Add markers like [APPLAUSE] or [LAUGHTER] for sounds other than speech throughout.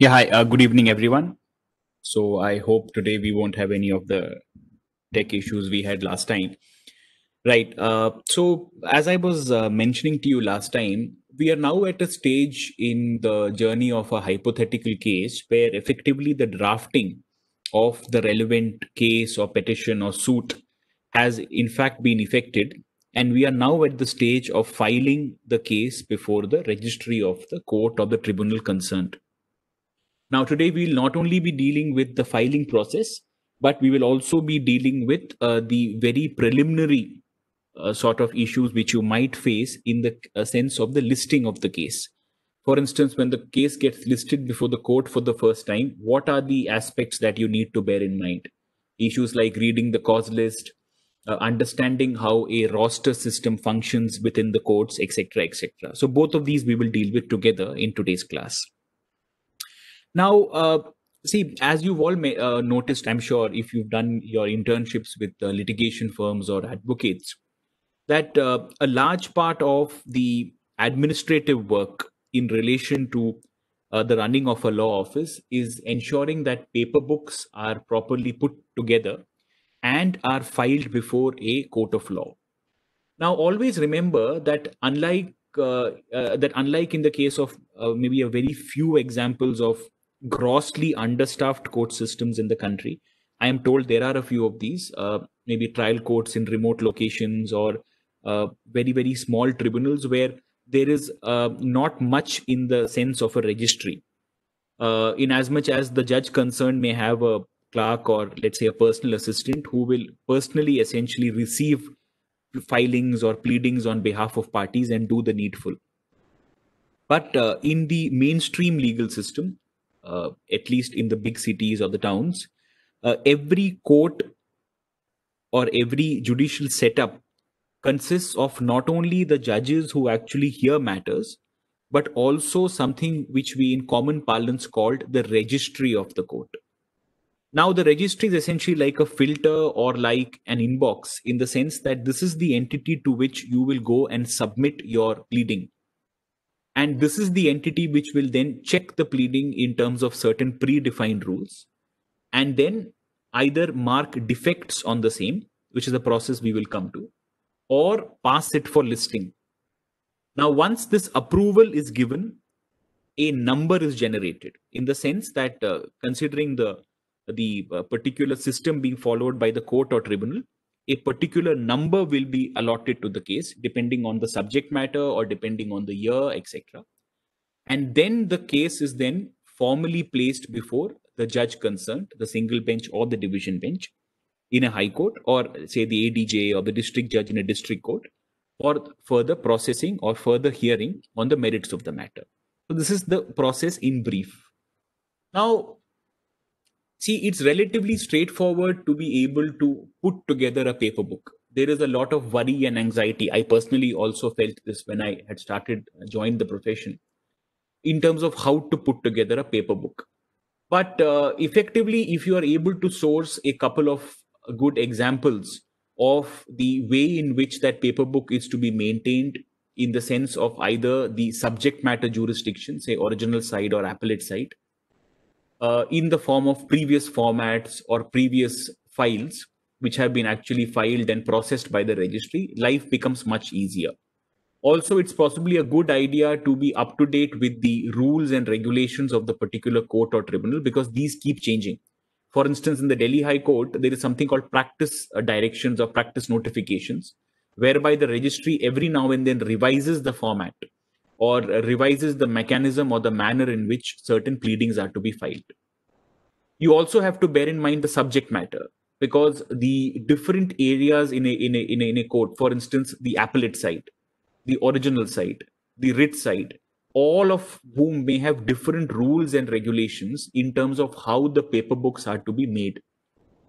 Yeah, hi. Uh, good evening, everyone. So I hope today we won't have any of the tech issues we had last time. Right. Uh, so as I was uh, mentioning to you last time, we are now at a stage in the journey of a hypothetical case where effectively the drafting of the relevant case or petition or suit has in fact been effected. And we are now at the stage of filing the case before the registry of the court or the tribunal concerned. Now, today we'll not only be dealing with the filing process, but we will also be dealing with uh, the very preliminary uh, sort of issues which you might face in the uh, sense of the listing of the case. For instance, when the case gets listed before the court for the first time, what are the aspects that you need to bear in mind? Issues like reading the cause list, uh, understanding how a roster system functions within the courts, etc., etc. So both of these we will deal with together in today's class. Now, uh, see, as you've all may, uh, noticed, I'm sure if you've done your internships with uh, litigation firms or advocates, that uh, a large part of the administrative work in relation to uh, the running of a law office is ensuring that paper books are properly put together and are filed before a court of law. Now, always remember that unlike uh, uh, that unlike in the case of uh, maybe a very few examples of grossly understaffed court systems in the country. I am told there are a few of these, uh, maybe trial courts in remote locations or uh, very, very small tribunals where there is uh, not much in the sense of a registry. Uh, in as much as the judge concerned may have a clerk or let's say a personal assistant who will personally essentially receive filings or pleadings on behalf of parties and do the needful. But uh, in the mainstream legal system, uh, at least in the big cities or the towns, uh, every court or every judicial setup consists of not only the judges who actually hear matters, but also something which we in common parlance called the registry of the court. Now, the registry is essentially like a filter or like an inbox in the sense that this is the entity to which you will go and submit your pleading and this is the entity which will then check the pleading in terms of certain predefined rules and then either mark defects on the same, which is a process we will come to, or pass it for listing. Now, once this approval is given, a number is generated in the sense that uh, considering the the uh, particular system being followed by the court or tribunal, a particular number will be allotted to the case depending on the subject matter or depending on the year etc and then the case is then formally placed before the judge concerned the single bench or the division bench in a high court or say the adj or the district judge in a district court for further processing or further hearing on the merits of the matter. So this is the process in brief. Now see it's relatively straightforward to be able to put together a paper book. There is a lot of worry and anxiety. I personally also felt this when i had started uh, joined the profession in terms of how to put together a paper book. But uh, effectively if you are able to source a couple of good examples of the way in which that paper book is to be maintained in the sense of either the subject matter jurisdiction say original side or appellate side uh, in the form of previous formats or previous files which have been actually filed and processed by the registry, life becomes much easier. Also, it's possibly a good idea to be up to date with the rules and regulations of the particular court or tribunal because these keep changing. For instance, in the Delhi High Court, there is something called practice uh, directions or practice notifications, whereby the registry every now and then revises the format or revises the mechanism or the manner in which certain pleadings are to be filed. You also have to bear in mind the subject matter because the different areas in a, in a, in a, in a court, for instance, the appellate side, the original side, the writ side, all of whom may have different rules and regulations in terms of how the paper books are to be made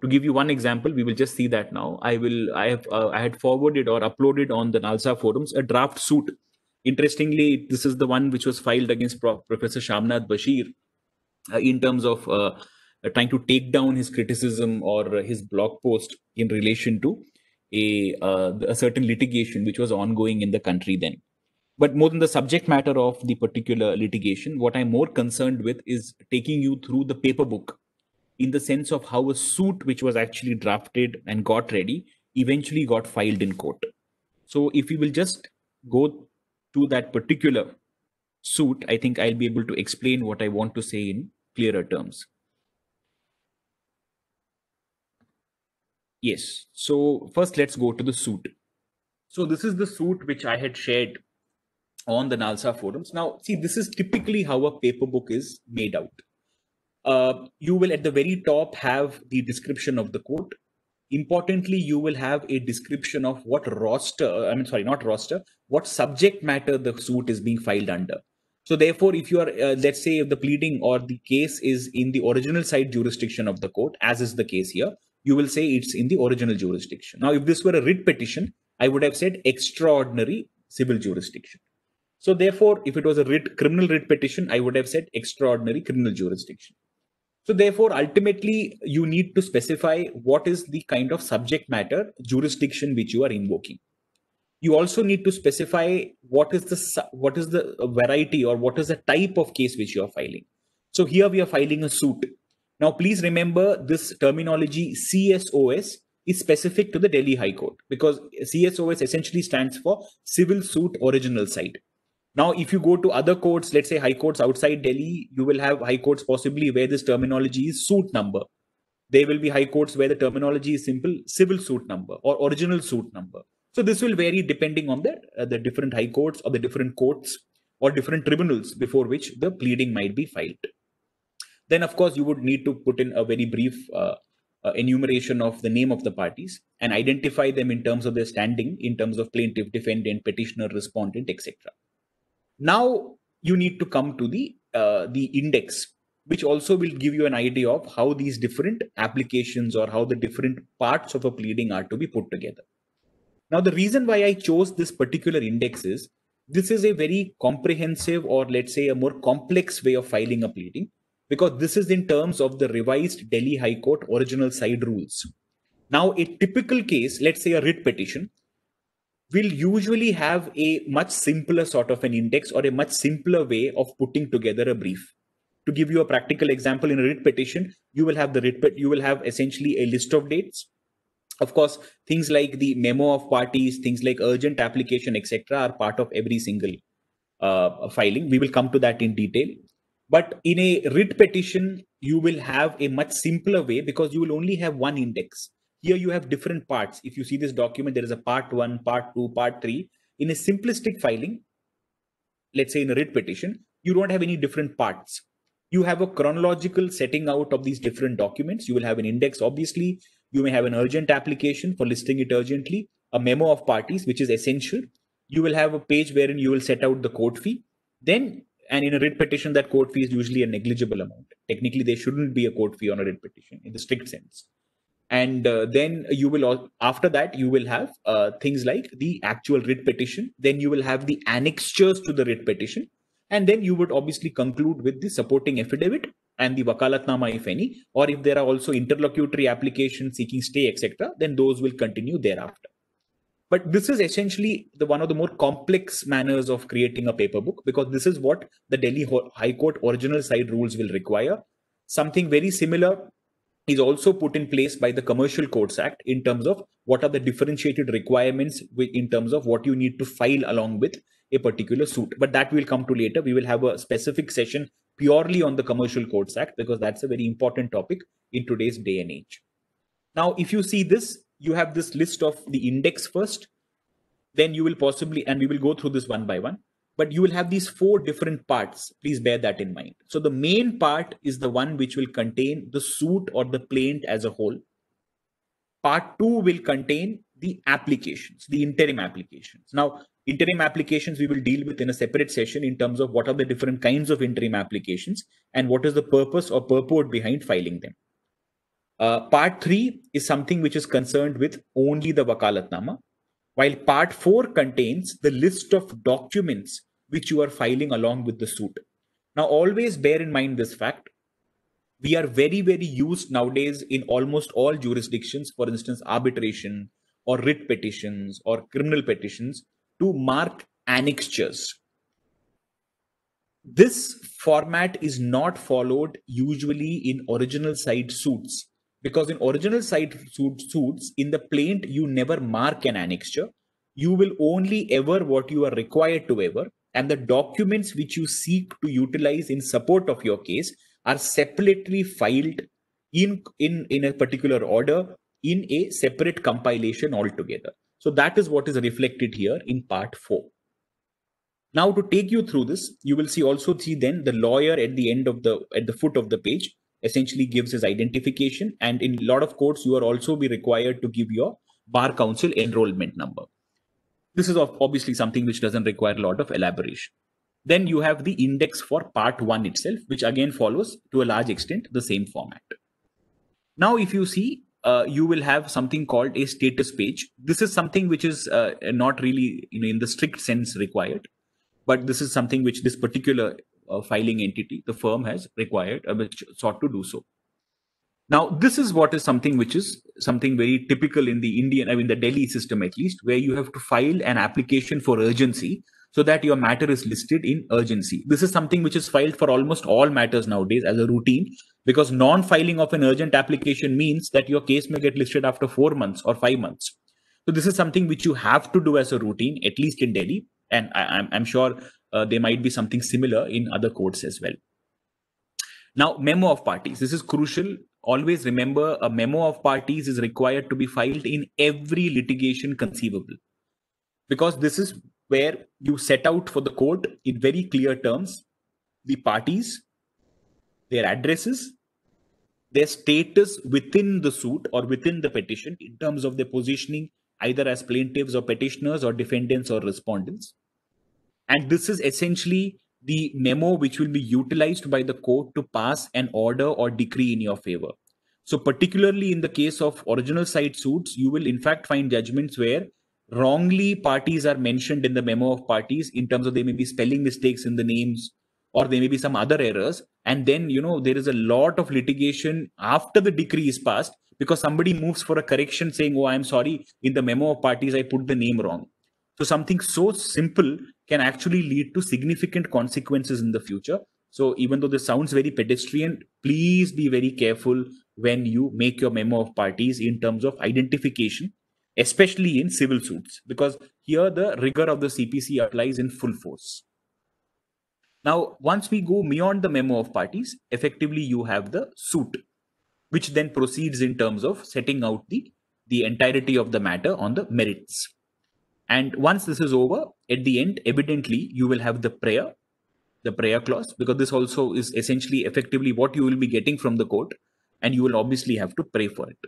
to give you one example we will just see that now i will i have uh, i had forwarded or uploaded on the nalsar forums a draft suit Interestingly, this is the one which was filed against Pro- Professor Shamnad Basheer uh, in terms of uh, trying to take down his criticism or his blog post in relation to a, uh, a certain litigation which was ongoing in the country then. but more than the subject matter of the particular litigation, what I'm more concerned with is taking you through the paper book in the sense of how a suit which was actually drafted and got ready eventually got filed in court. So if we will just go to that particular suit, I think I'll be able to explain what I want to say in clearer terms. Yes. So first, let's go to the suit. So this is the suit which I had shared on the NALSAR forums. Now, see, this is typically how a paper book is made out. Uh, you will at the very top have the description of the court. Importantly, you will have a description of what roster, I mean, sorry, not roster, what subject matter the suit is being filed under. So therefore, if you are, uh, let's say, if the pleading or the case is in the original side jurisdiction of the court, as is the case here, you will say it's in the original jurisdiction. Now, if this were a writ petition, I would have said extraordinary civil jurisdiction. So therefore, if it was a writ, criminal writ petition, I would have said extraordinary criminal jurisdiction. So therefore, ultimately, you need to specify what is the kind of subject matter jurisdiction which you are invoking. You also need to specify what is the what is the variety or what is the type of case which you are filing. So here we are filing a suit. Now, please remember this terminology CSOS is specific to the Delhi High Court because CSOS essentially stands for Civil Suit Original Side. Now, if you go to other courts, let's say high courts outside Delhi, you will have high courts possibly where this terminology is suit number. There will be high courts where the terminology is simple civil suit number or original suit number. So this will vary depending on the, uh, the different high courts or the different courts or different tribunals before which the pleading might be filed. Then, of course, you would need to put in a very brief uh, uh, enumeration of the name of the parties and identify them in terms of their standing, in terms of plaintiff, defendant, petitioner, respondent, etc. Now you need to come to the uh, the index, which also will give you an idea of how these different applications or how the different parts of a pleading are to be put together. Now, the reason why I chose this particular index is this is a very comprehensive or let's say a more complex way of filing a pleading because this is in terms of the revised Delhi High Court original side rules. Now, a typical case, let's say a writ petition, will usually have a much simpler sort of an index or a much simpler way of putting together a brief. To give you a practical example, in a writ petition, you will have the writ, you will have essentially a list of dates. Of course, things like the memo of parties, things like urgent application, etc., are part of every single uh, filing. We will come to that in detail. But in a writ petition, you will have a much simpler way because you will only have one index. Here you have different parts. If you see this document, there is a part one, part two, part three. In a simplistic filing, let's say in a writ petition, you don't have any different parts. You have a chronological setting out of these different documents. You will have an index, obviously. You may have an urgent application for listing it urgently, a memo of parties, which is essential. You will have a page wherein you will set out the court fee. Then, and in a writ petition, that court fee is usually a negligible amount. Technically, there shouldn't be a court fee on a writ petition in the strict sense and uh, then you will after that you will have uh, things like the actual writ petition. Then you will have the annexures to the writ petition. And then you would obviously conclude with the supporting affidavit and the wakalatnama if any. Or if there are also interlocutory applications seeking stay etc then those will continue thereafter. But this is essentially the one of the more complex manners of creating a paper book because this is what the delhi high court original side rules will require. Something very similar is also put in place by the Commercial Courts Act in terms of what are the differentiated requirements in terms of what you need to file along with a particular suit. But that will come to later. We will have a specific session purely on the Commercial Courts Act because that's a very important topic in today's day and age. Now, if you see this, you have this list of the index first. Then you will possibly, and we will go through this one by one but you will have these four different parts. Please bear that in mind. So the main part is the one which will contain the suit or the plaint as a whole. Part two will contain the applications, the interim applications. Now, interim applications we will deal with in a separate session in terms of what are the different kinds of interim applications and what is the purpose or purport behind filing them. Uh, part three is something which is concerned with only the wakalatnama while part 4 contains the list of documents which you are filing along with the suit. Now, always bear in mind this fact. We are very, very used nowadays in almost all jurisdictions, for instance, arbitration or writ petitions or criminal petitions, to mark annexures. This format is not followed usually in original side suits because in original side suits, in the plaint, you never mark an annexure. You will only ever what you are required to ever, and the documents which you seek to utilize in support of your case are separately filed in, in, in a particular order in a separate compilation altogether. So that is what is reflected here in part 4. Now to take you through this, you will see also see then the lawyer at the end of the at the foot of the page essentially gives his identification and in a lot of courts you are also be required to give your bar council enrollment number. This is obviously something which doesn't require a lot of elaboration. Then you have the index for part 1 itself which again follows to a large extent the same format. Now if you see uh, you will have something called a status page. This is something which is uh, not really you know in the strict sense required but this is something which this particular uh, filing entity, the firm has required, uh, which sought to do so. Now, this is what is something which is something very typical in the Indian, I mean, the Delhi system at least, where you have to file an application for urgency so that your matter is listed in urgency. This is something which is filed for almost all matters nowadays as a routine because non filing of an urgent application means that your case may get listed after four months or five months. So, this is something which you have to do as a routine, at least in Delhi and I, am sure uh, there might be something similar in other courts as well. Now, memo of parties. This is crucial. Always remember a memo of parties is required to be filed in every litigation conceivable. Because this is where you set out for the court in very clear terms the parties, their addresses, their status within the suit or within the petition in terms of their positioning either as plaintiffs or petitioners or defendants or respondents and this is essentially the memo which will be utilized by the court to pass an order or decree in your favor. So, particularly in the case of original side suits, you will in fact find judgments where wrongly parties are mentioned in the memo of parties in terms of they may be spelling mistakes in the names or there may be some other errors. And then, you know, there is a lot of litigation after the decree is passed because somebody moves for a correction saying, Oh, I'm sorry, in the memo of parties, I put the name wrong. So something so simple can actually lead to significant consequences in the future. So even though this sounds very pedestrian, please be very careful when you make your memo of parties in terms of identification, especially in civil suits, because here the rigor of the CPC applies in full force. Now, once we go beyond the memo of parties, effectively you have the suit, which then proceeds in terms of setting out the, the entirety of the matter on the merits. And once this is over, at the end, evidently, you will have the prayer, the prayer clause, because this also is essentially effectively what you will be getting from the court, and you will obviously have to pray for it.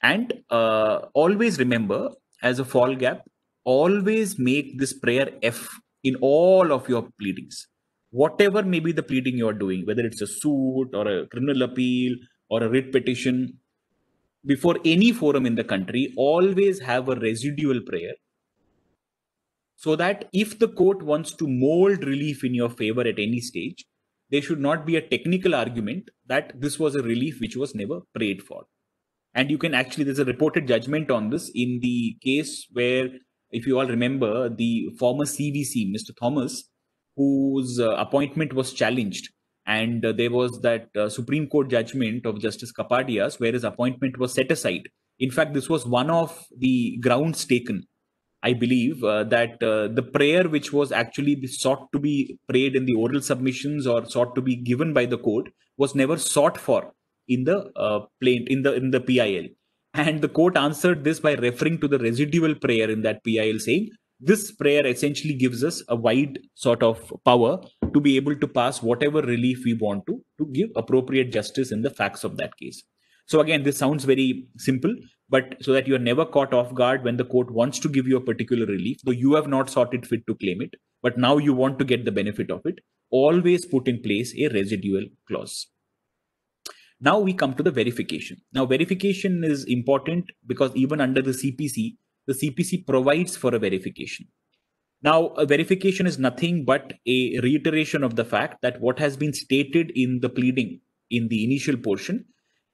And uh, always remember, as a fall gap, always make this prayer F in all of your pleadings. Whatever may be the pleading you are doing, whether it's a suit or a criminal appeal or a writ petition, before any forum in the country, always have a residual prayer so that if the court wants to mold relief in your favor at any stage, there should not be a technical argument that this was a relief which was never prayed for. And you can actually, there's a reported judgment on this in the case where, if you all remember, the former CVC, Mr. Thomas, whose uh, appointment was challenged. And uh, there was that uh, Supreme Court judgment of Justice Kapadias where his appointment was set aside. In fact, this was one of the grounds taken I believe uh, that uh, the prayer which was actually sought to be prayed in the oral submissions or sought to be given by the court was never sought for in the uh, plaint in the in the PIL, and the court answered this by referring to the residual prayer in that PIL, saying this prayer essentially gives us a wide sort of power to be able to pass whatever relief we want to to give appropriate justice in the facts of that case. So again, this sounds very simple, but so that you're never caught off guard when the court wants to give you a particular relief, though you have not sought it fit to claim it, but now you want to get the benefit of it, always put in place a residual clause. Now we come to the verification. Now, verification is important because even under the CPC, the CPC provides for a verification. Now, a verification is nothing but a reiteration of the fact that what has been stated in the pleading in the initial portion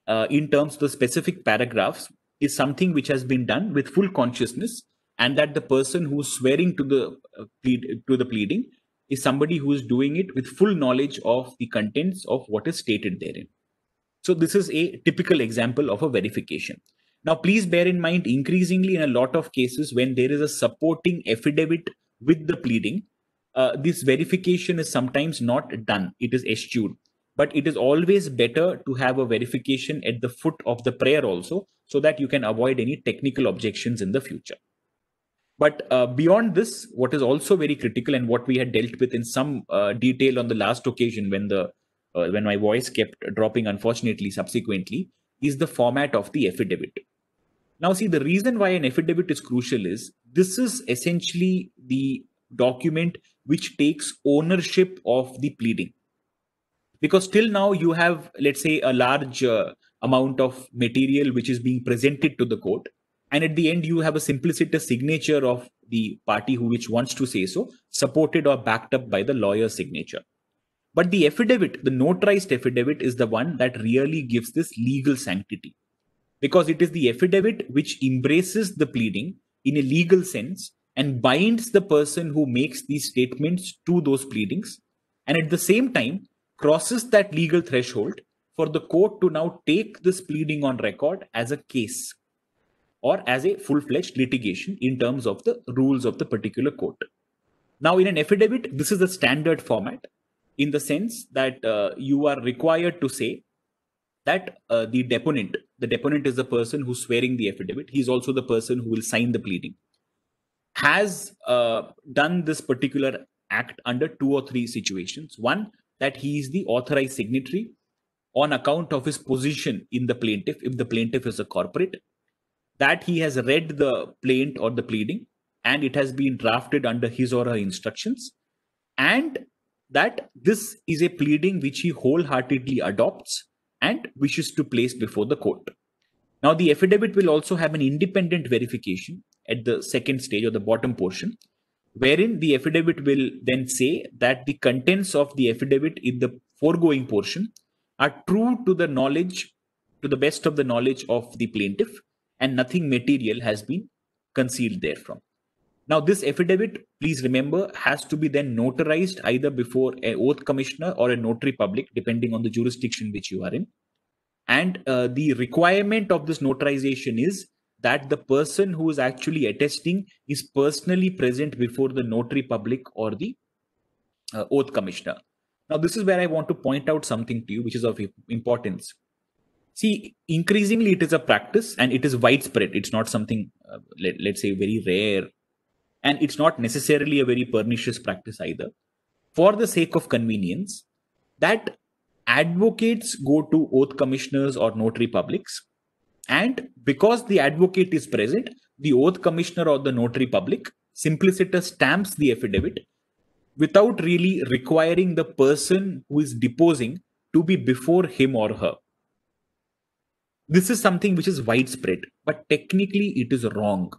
uh, in terms of the specific paragraphs is something which has been done with full consciousness and that the person who's swearing to the uh, plead, to the pleading is somebody who is doing it with full knowledge of the contents of what is stated therein. So this is a typical example of a verification. Now, please bear in mind, increasingly in a lot of cases, when there is a supporting affidavit with the pleading, uh, this verification is sometimes not done. It is eschewed. But it is always better to have a verification at the foot of the prayer also, so that you can avoid any technical objections in the future. But uh, beyond this, what is also very critical and what we had dealt with in some uh, detail on the last occasion when the uh, when my voice kept dropping, unfortunately, subsequently, is the format of the affidavit. Now, see, the reason why an affidavit is crucial is this is essentially the document which takes ownership of the pleading. Because till now, you have, let's say, a large uh, amount of material which is being presented to the court. And at the end you have a simpliciter signature of the party who which wants to say so supported or backed up by the lawyer's signature. But the affidavit the notarized affidavit is the one that really gives this legal sanctity. Because it is the affidavit which embraces the pleading in a legal sense and binds the person who makes these statements to those pleadings. And at the same time crosses that legal threshold for the court to now take this pleading on record as a case or as a full-fledged litigation in terms of the rules of the particular court. Now, in an affidavit, this is the standard format in the sense that uh, you are required to say that uh, the deponent, the deponent is the person who's swearing the affidavit. He's also the person who will sign the pleading. Has uh, done this particular act under two or three situations. One, that he is the authorized signatory on account of his position in the plaintiff, if the plaintiff is a corporate that he has read the plaint or the pleading and it has been drafted under his or her instructions and that this is a pleading which he wholeheartedly adopts and wishes to place before the court. Now, the affidavit will also have an independent verification at the second stage or the bottom portion, wherein the affidavit will then say that the contents of the affidavit in the foregoing portion are true to the knowledge, to the best of the knowledge of the plaintiff, and nothing material has been concealed therefrom. Now, this affidavit, please remember, has to be then notarized either before a oath commissioner or a notary public, depending on the jurisdiction which you are in. And uh, the requirement of this notarization is that the person who is actually attesting is personally present before the notary public or the uh, oath commissioner. Now, this is where I want to point out something to you, which is of importance. See increasingly it is a practice and it is widespread. It's not something uh, let, let's say very rare. And it's not necessarily a very pernicious practice either. For the sake of convenience that advocates go to oath commissioners or notary publics. And because the advocate is present the oath commissioner or the notary public simpliciter stamps the affidavit without really requiring the person who is deposing to be before him or her this is something which is widespread, but technically it is wrong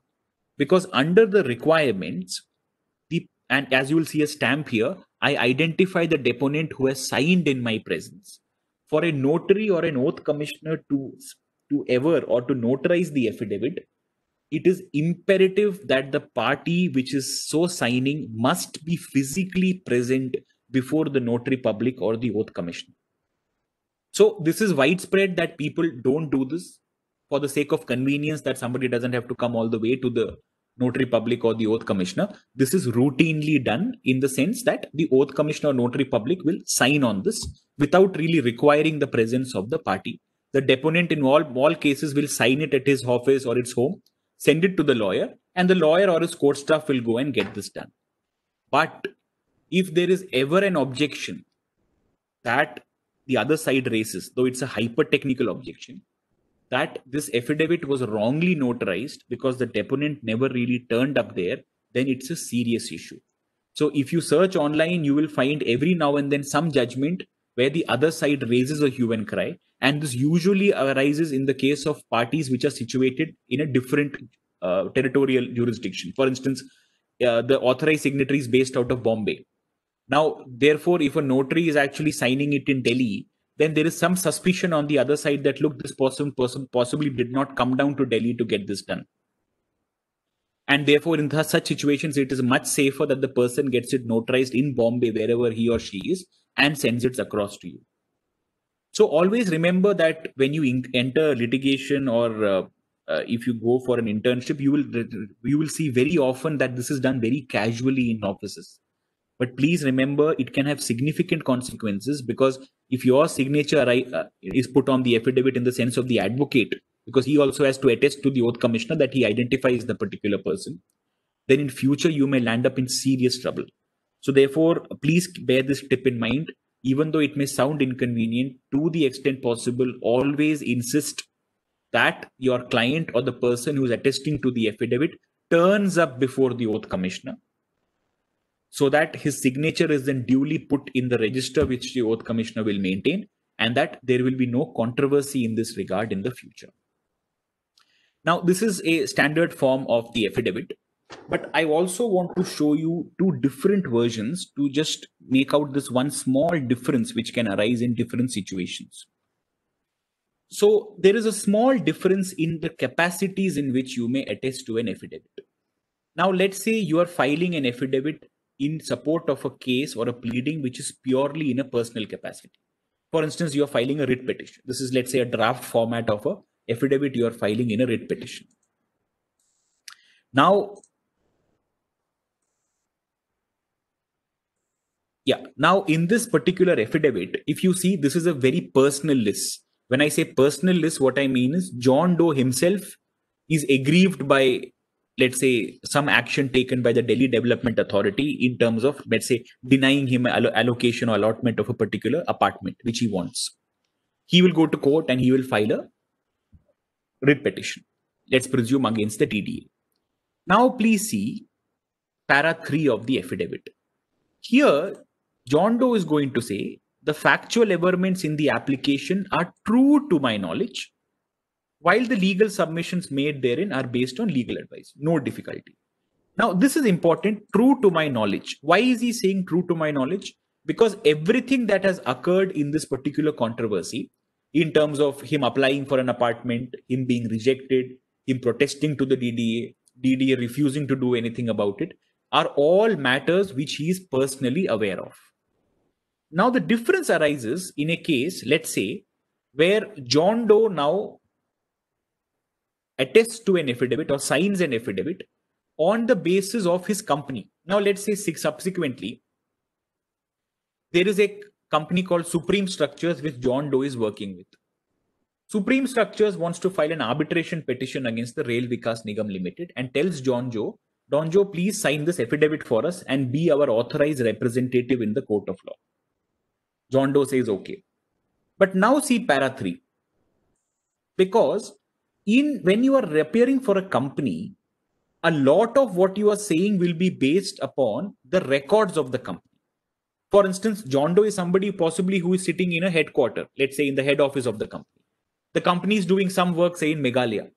because under the requirements, the and as you will see a stamp here, I identify the deponent who has signed in my presence. For a notary or an oath commissioner to to ever or to notarize the affidavit, it is imperative that the party which is so signing must be physically present before the notary public or the oath commissioner. So this is widespread that people don't do this for the sake of convenience that somebody doesn't have to come all the way to the notary public or the oath commissioner. This is routinely done in the sense that the oath commissioner or notary public will sign on this without really requiring the presence of the party. The deponent in all, all cases will sign it at his office or its home, send it to the lawyer, and the lawyer or his court staff will go and get this done. But if there is ever an objection that the other side raises, though it's a hyper technical objection, that this affidavit was wrongly notarized because the deponent never really turned up there, then it's a serious issue. So if you search online, you will find every now and then some judgment where the other side raises a hue and cry. And this usually arises in the case of parties which are situated in a different uh, territorial jurisdiction. For instance, uh, the authorized signatory is based out of Bombay now, therefore, if a notary is actually signing it in Delhi, then there is some suspicion on the other side that look, this person, person possibly did not come down to Delhi to get this done. And therefore, in such situations, it is much safer that the person gets it notarized in Bombay, wherever he or she is, and sends it across to you. So always remember that when you enter litigation or uh, uh, if you go for an internship, you will you will see very often that this is done very casually in offices. But please remember, it can have significant consequences because if your signature uh, is put on the affidavit in the sense of the advocate, because he also has to attest to the oath commissioner that he identifies the particular person, then in future you may land up in serious trouble. So therefore, please bear this tip in mind. Even though it may sound inconvenient, to the extent possible, always insist that your client or the person who is attesting to the affidavit turns up before the oath commissioner so that his signature is then duly put in the register which the oath commissioner will maintain and that there will be no controversy in this regard in the future. Now, this is a standard form of the affidavit, but I also want to show you two different versions to just make out this one small difference which can arise in different situations. So there is a small difference in the capacities in which you may attest to an affidavit. Now, let's say you are filing an affidavit in support of a case or a pleading which is purely in a personal capacity. For instance, you are filing a writ petition. This is, let's say, a draft format of a affidavit you are filing in a writ petition. Now, yeah, now in this particular affidavit, if you see, this is a very personal list. When I say personal list, what I mean is John Doe himself is aggrieved by, let's say, some action taken by the Delhi Development Authority in terms of, let's say, denying him allocation or allotment of a particular apartment which he wants. He will go to court and he will file a writ petition. Let's presume against the DDA. Now, please see para 3 of the affidavit. Here, John Doe is going to say the factual averments in the application are true to my knowledge, while the legal submissions made therein are based on legal advice. No difficulty. Now, this is important, true to my knowledge. Why is he saying true to my knowledge? Because everything that has occurred in this particular controversy in terms of him applying for an apartment, him being rejected, him protesting to the DDA, DDA refusing to do anything about it, are all matters which he is personally aware of. Now, the difference arises in a case, let's say, where John Doe now attests to an affidavit or signs an affidavit on the basis of his company. Now, let's say six subsequently, there is a company called Supreme Structures, which John Doe is working with. Supreme Structures wants to file an arbitration petition against the Rail Vikas Nigam Limited and tells John Joe, Don Joe, please sign this affidavit for us and be our authorized representative in the court of law. John Doe says okay. But now see para 3. Because in when you are appearing for a company, a lot of what you are saying will be based upon the records of the company. For instance, John Doe is somebody possibly who is sitting in a headquarter, let's say in the head office of the company. The company is doing some work, say in Meghalaya.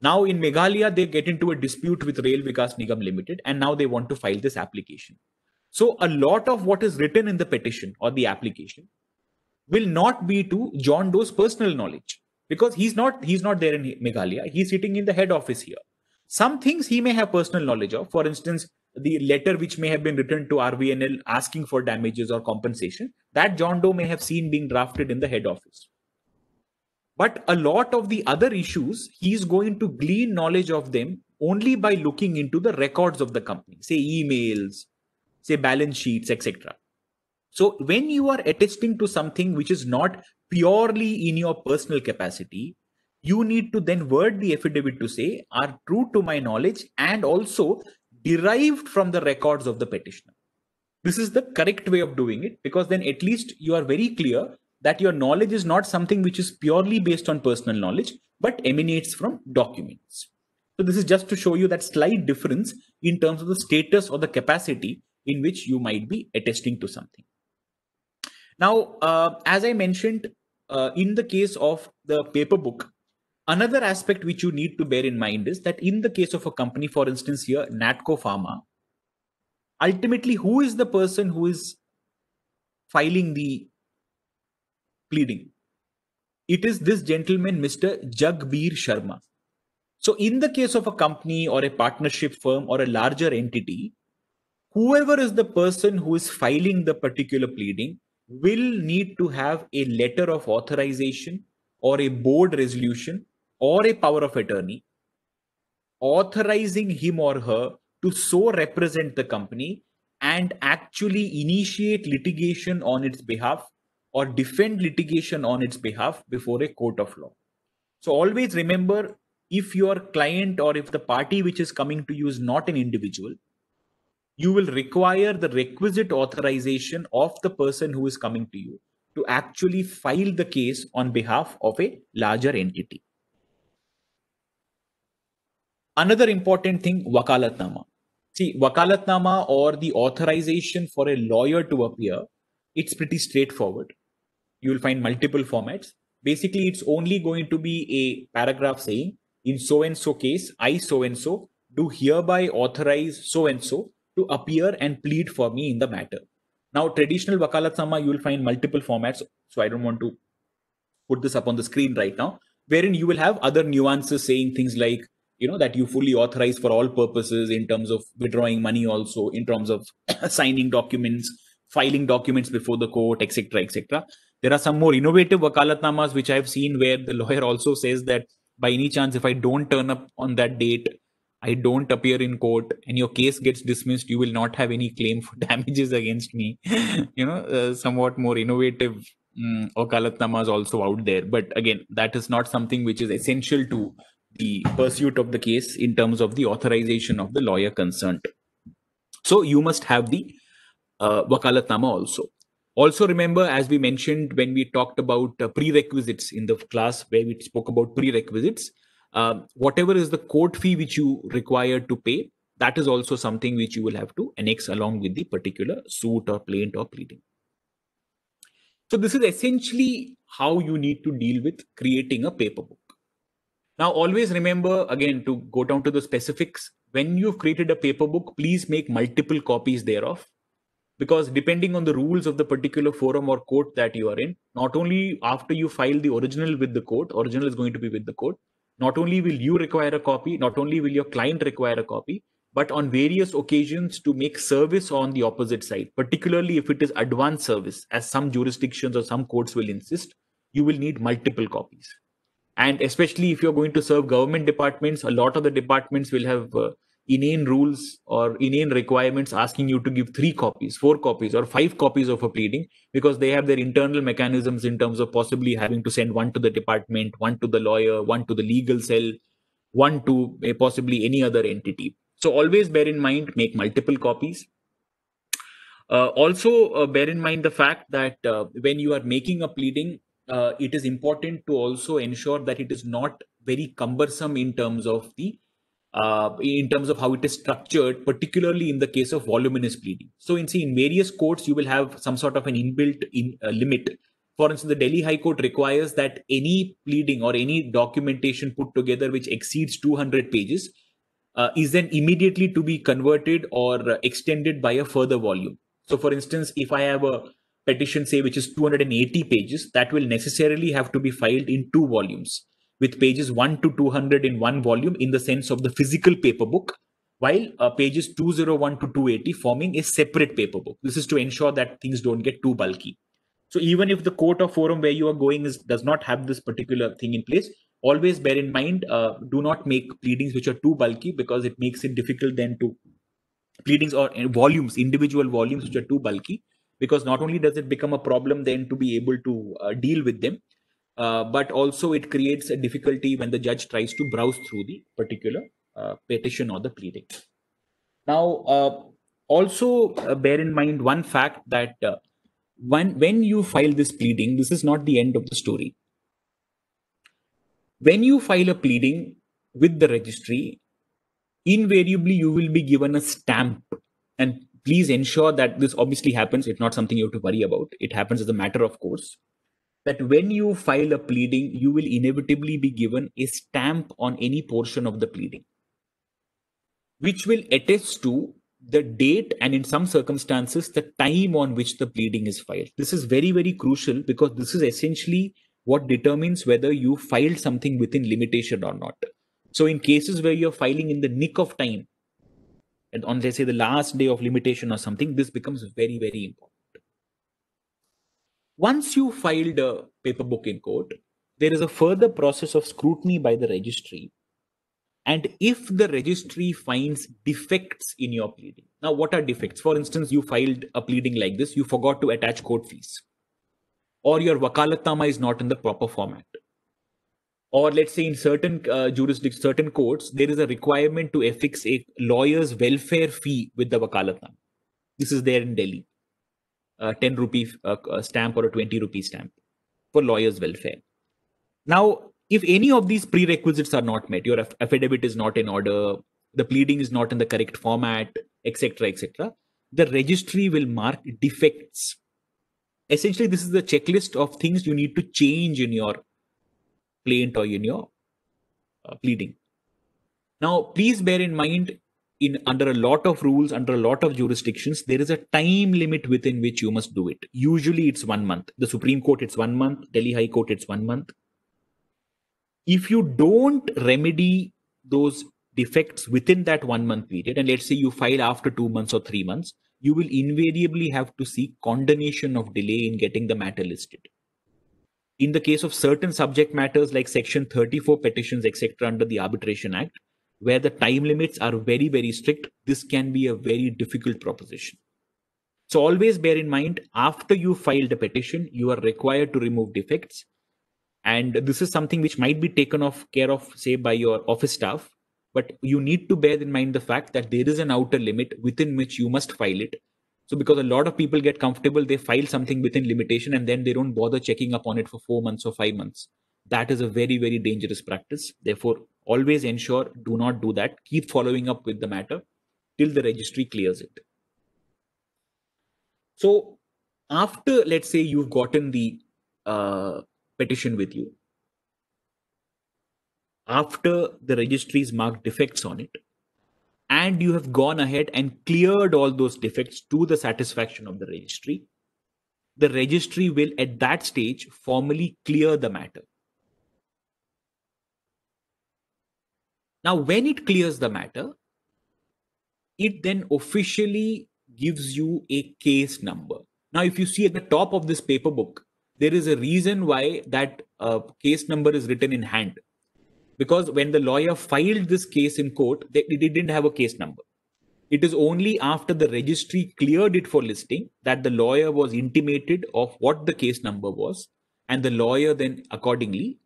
Now in Meghalaya, they get into a dispute with Rail Vikas Nigam Limited, and now they want to file this application. So a lot of what is written in the petition or the application will not be to John Doe's personal knowledge because he's not he's not there in Meghalaya. He's sitting in the head office here. Some things he may have personal knowledge of. For instance, the letter which may have been written to RVNL asking for damages or compensation, that John Doe may have seen being drafted in the head office. But a lot of the other issues, he's going to glean knowledge of them only by looking into the records of the company, say emails, say balance sheets, etc. So when you are attesting to something which is not purely in your personal capacity, you need to then word the affidavit to say are true to my knowledge and also derived from the records of the petitioner. This is the correct way of doing it because then at least you are very clear that your knowledge is not something which is purely based on personal knowledge, but emanates from documents. So this is just to show you that slight difference in terms of the status or the capacity in which you might be attesting to something. Now, uh, as I mentioned, uh, in the case of the paper book, Another aspect which you need to bear in mind is that in the case of a company, for instance, here, Natco Pharma, ultimately, who is the person who is filing the pleading? It is this gentleman, Mr. Jagbir Sharma. So, in the case of a company or a partnership firm or a larger entity, whoever is the person who is filing the particular pleading will need to have a letter of authorization or a board resolution or a power of attorney authorizing him or her to so represent the company and actually initiate litigation on its behalf or defend litigation on its behalf before a court of law. So always remember if your client or if the party which is coming to you is not an individual, you will require the requisite authorization of the person who is coming to you to actually file the case on behalf of a larger entity. Another important thing, wakalatnama. See, wakalatnama or the authorization for a lawyer to appear, it's pretty straightforward. You will find multiple formats. Basically, it's only going to be a paragraph saying, in so and so case, I so and so do hereby authorize so and so to appear and plead for me in the matter. Now, traditional wakalatnama, you will find multiple formats. So I don't want to put this up on the screen right now, wherein you will have other nuances saying things like you know that you fully authorize for all purposes in terms of withdrawing money also in terms of [COUGHS] signing documents filing documents before the court etc etc there are some more innovative wakalatnamas which i've seen where the lawyer also says that by any chance if i don't turn up on that date i don't appear in court and your case gets dismissed you will not have any claim for [LAUGHS] damages against me [LAUGHS] you know uh, somewhat more innovative um, wakalatnamas also out there but again that is not something which is essential to the pursuit of the case in terms of the authorization of the lawyer concerned. So you must have the uh, wakalatnama also. Also remember, as we mentioned when we talked about uh, prerequisites in the class where we spoke about prerequisites, uh, whatever is the court fee which you require to pay, that is also something which you will have to annex along with the particular suit or plaint or pleading. So this is essentially how you need to deal with creating a paper book. Now, always remember again to go down to the specifics. When you've created a paper book, please make multiple copies thereof. Because depending on the rules of the particular forum or court that you are in, not only after you file the original with the court, original is going to be with the court, not only will you require a copy, not only will your client require a copy, but on various occasions to make service on the opposite side, particularly if it is advanced service, as some jurisdictions or some courts will insist, you will need multiple copies. And especially if you're going to serve government departments a lot of the departments will have uh, inane rules or inane requirements asking you to give three copies four copies or five copies of a pleading because they have their internal mechanisms in terms of possibly having to send one to the department one to the lawyer one to the legal cell one to possibly any other entity. So always bear in mind make multiple copies. Uh, also uh, bear in mind the fact that uh, when you are making a pleading uh, it is important to also ensure that it is not very cumbersome in terms of the uh, in terms of how it is structured, particularly in the case of voluminous pleading. So, in see, in various courts, you will have some sort of an inbuilt in uh, limit. For instance, the Delhi High Court requires that any pleading or any documentation put together which exceeds 200 pages uh, is then immediately to be converted or extended by a further volume. So, for instance, if I have a petition say which is 280 pages that will necessarily have to be filed in two volumes with pages 1 to 200 in one volume in the sense of the physical paper book while uh, pages 201 to 280 forming a separate paper book. This is to ensure that things don't get too bulky. So even if the court or forum where you are going is does not have this particular thing in place always bear in mind uh, do not make pleadings which are too bulky because it makes it difficult then to pleadings or uh, volumes individual volumes which are too bulky because not only does it become a problem then to be able to uh, deal with them uh, but also it creates a difficulty when the judge tries to browse through the particular uh, petition or the pleading now uh, also uh, bear in mind one fact that uh, when when you file this pleading this is not the end of the story when you file a pleading with the registry invariably you will be given a stamp and please ensure that this obviously happens. It's not something you have to worry about. It happens as a matter of course. That when you file a pleading, you will inevitably be given a stamp on any portion of the pleading, which will attest to the date and in some circumstances the time on which the pleading is filed. This is very, very crucial because this is essentially what determines whether you filed something within limitation or not. So in cases where you're filing in the nick of time, and on let's say the last day of limitation or something, this becomes very, very important. Once you filed a paper book in court, there is a further process of scrutiny by the registry. And if the registry finds defects in your pleading, now what are defects? For instance, you filed a pleading like this, you forgot to attach court fees, or your wakalatnama is not in the proper format. Or let's say in certain uh, jurisdictions, certain courts, there is a requirement to affix a lawyer's welfare fee with the wakalatnama. This is there in Delhi. A 10 rupee uh, stamp or a 20 rupee stamp for lawyers' welfare. Now, if any of these prerequisites are not met, your affidavit is not in order, the pleading is not in the correct format, etc., etc., the registry will mark defects. Essentially, this is the checklist of things you need to change in your plaint or in your uh, pleading. Now, please bear in mind, in under a lot of rules, under a lot of jurisdictions, there is a time limit within which you must do it. Usually, it's one month. The Supreme Court, it's one month. Delhi High Court, it's one month if you don't remedy those defects within that one month period, and let's say you file after two months or three months, you will invariably have to seek condonation of delay in getting the matter listed. In the case of certain subject matters like Section 34 petitions, etc., under the Arbitration Act, where the time limits are very, very strict, this can be a very difficult proposition. So always bear in mind, after you filed a petition, you are required to remove defects. And this is something which might be taken off care of say by your office staff. But you need to bear in mind the fact that there is an outer limit within which you must file it. So because a lot of people get comfortable they file something within limitation and then they don't bother checking up on it for 4 months or 5 months. That is a very very dangerous practice. Therefore always ensure do not do that keep following up with the matter till the registry clears it so after let's say you've gotten the uh, petition with you. After the registries marked defects on it, and you have gone ahead and cleared all those defects to the satisfaction of the registry, the registry will at that stage formally clear the matter. Now, when it clears the matter, it then officially gives you a case number. Now, if you see at the top of this paper book, there is a reason why that uh, case number is written in hand because when the lawyer filed this case in court they, they didn't have a case number it is only after the registry cleared it for listing that the lawyer was intimated of what the case number was and the lawyer then accordingly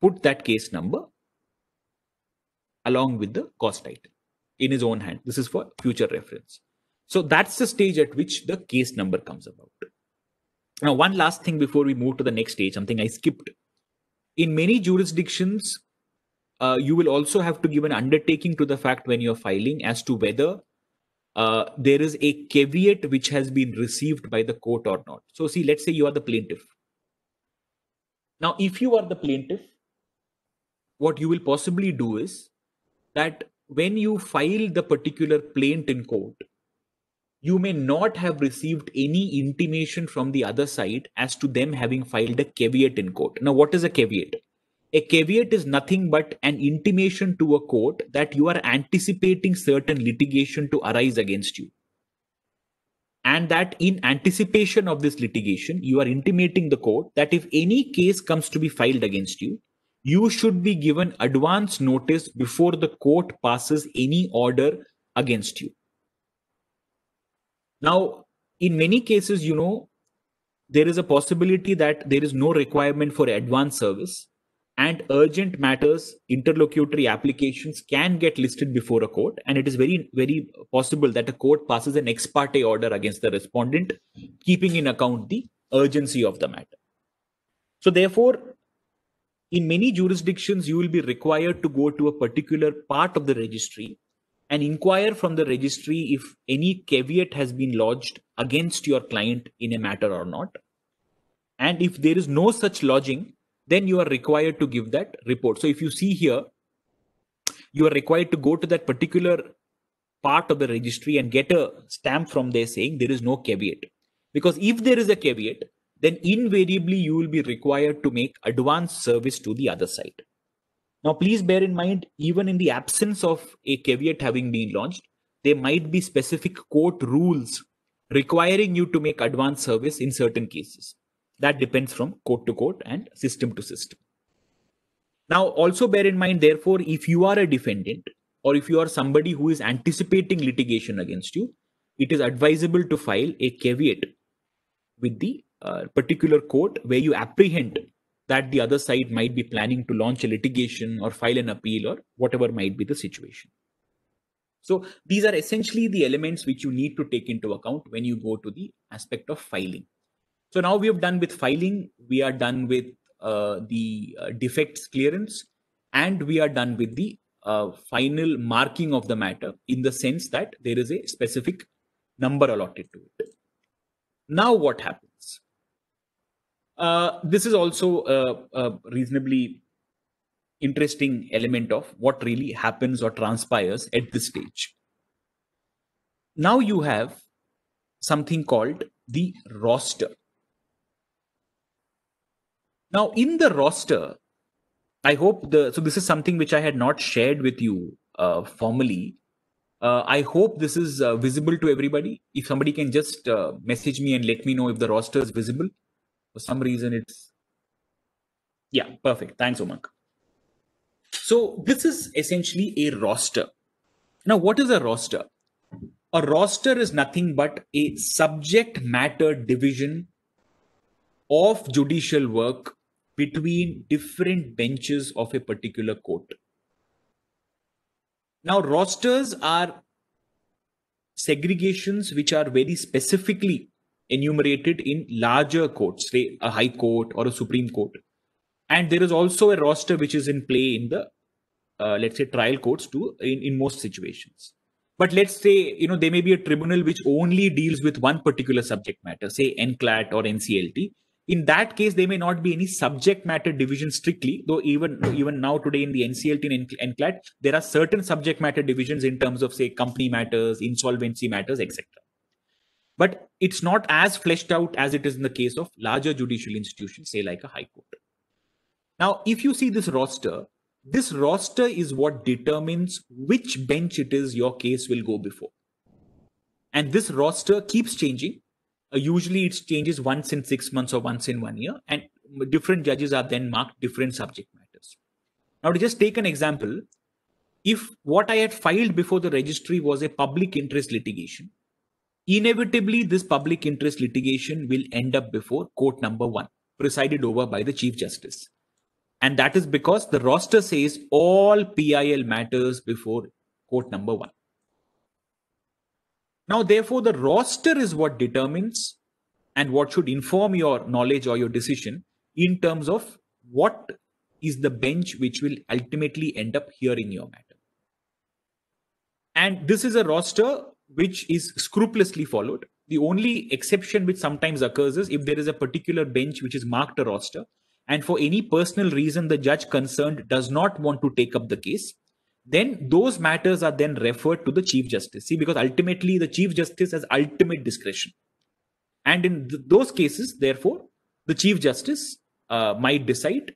put that case number along with the cost item in his own hand this is for future reference so that's the stage at which the case number comes about now, one last thing before we move to the next stage, something I skipped. In many jurisdictions, uh, you will also have to give an undertaking to the fact when you're filing as to whether uh, there is a caveat which has been received by the court or not. So, see, let's say you are the plaintiff. Now, if you are the plaintiff, what you will possibly do is that when you file the particular plaint in court, you may not have received any intimation from the other side as to them having filed a caveat in court. Now, what is a caveat? A caveat is nothing but an intimation to a court that you are anticipating certain litigation to arise against you. And that in anticipation of this litigation, you are intimating the court that if any case comes to be filed against you, you should be given advance notice before the court passes any order against you. Now, in many cases, you know, there is a possibility that there is no requirement for advance service and urgent matters, interlocutory applications can get listed before a court. And it is very, very possible that a court passes an ex parte order against the respondent, keeping in account the urgency of the matter. So, therefore, in many jurisdictions, you will be required to go to a particular part of the registry and inquire from the registry if any caveat has been lodged against your client in a matter or not. And if there is no such lodging, then you are required to give that report. So if you see here, you are required to go to that particular part of the registry and get a stamp from there saying there is no caveat. Because if there is a caveat, then invariably you will be required to make advance service to the other side. Now, please bear in mind, even in the absence of a caveat having been launched, there might be specific court rules requiring you to make advance service in certain cases. That depends from court to court and system to system. Now, also bear in mind, therefore, if you are a defendant or if you are somebody who is anticipating litigation against you, it is advisable to file a caveat with the particular court where you apprehend that the other side might be planning to launch a litigation or file an appeal or whatever might be the situation. So these are essentially the elements which you need to take into account when you go to the aspect of filing. So now we have done with filing, we are done with uh, the uh, defects clearance, and we are done with the uh, final marking of the matter in the sense that there is a specific number allotted to it. Now, what happens? Uh, this is also a, a, reasonably interesting element of what really happens or transpires at this stage. Now you have something called the roster. Now, in the roster, I hope the so this is something which I had not shared with you uh, formally. Uh, I hope this is uh, visible to everybody. If somebody can just uh, message me and let me know if the roster is visible. For some reason, it's yeah, perfect. Thanks, Umang. So this is essentially a roster. Now, what is a roster? A roster is nothing but a subject matter division of judicial work between different benches of a particular court. Now, rosters are segregations which are very specifically enumerated in larger courts, say a high court or a supreme court. And there is also a roster which is in play in the, uh, let's say, trial courts too, in, in most situations. But let's say, you know, there may be a tribunal which only deals with one particular subject matter, say NCLAT or NCLT, in that case there may not be any subject matter division strictly though even even now today in the nclt and nclat there are certain subject matter divisions in terms of say company matters insolvency matters etc but it's not as fleshed out as it is in the case of larger judicial institutions say like a high court. Now if you see this roster this roster is what determines which bench it is your case will go before. And this roster keeps changing. Uh, usually it changes once in six months or once in one year, and different judges are then marked different subject matters. Now, to just take an example, if what I had filed before the registry was a public interest litigation, inevitably this public interest litigation will end up before court number one, presided over by the Chief Justice. And that is because the roster says all PIL matters before court number one. Now, therefore, the roster is what determines and what should inform your knowledge or your decision in terms of what is the bench which will ultimately end up hearing your matter. And this is a roster which is scrupulously followed. The only exception which sometimes occurs is if there is a particular bench which is marked a roster, and for any personal reason the judge concerned does not want to take up the case, then those matters are then referred to the chief justice see because ultimately the chief justice has ultimate discretion and in th- those cases therefore the chief justice uh, might decide